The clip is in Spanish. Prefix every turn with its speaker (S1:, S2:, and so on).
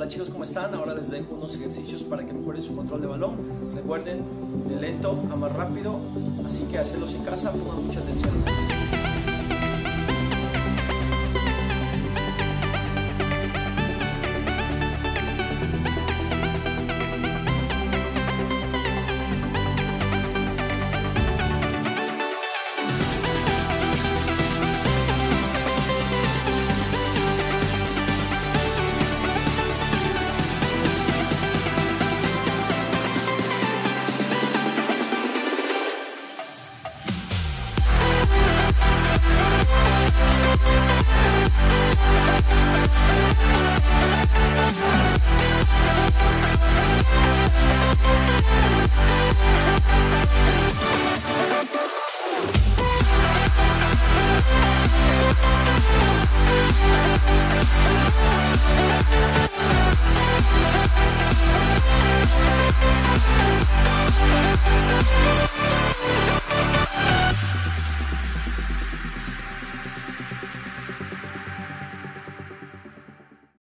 S1: Hola chicos, ¿cómo están? Ahora les dejo unos ejercicios para que mejoren su control de balón. Recuerden, de lento a más rápido, así que hacerlos en casa, pongan mucha atención.